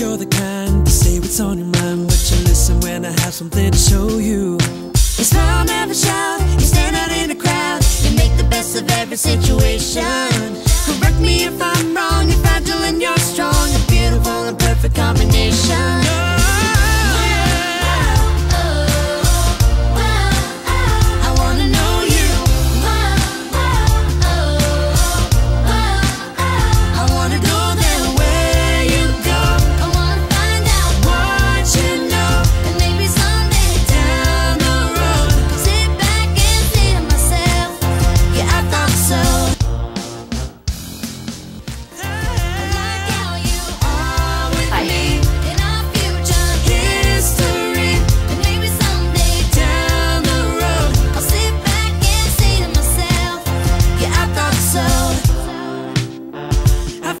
you're the kind to say what's on your mind, but you listen when I have something to show you. You smile, never shout, you stand out in the crowd, you make the best of every situation. Correct me if I'm wrong, you're fragile and you're strong, a beautiful and perfect combination. thought so.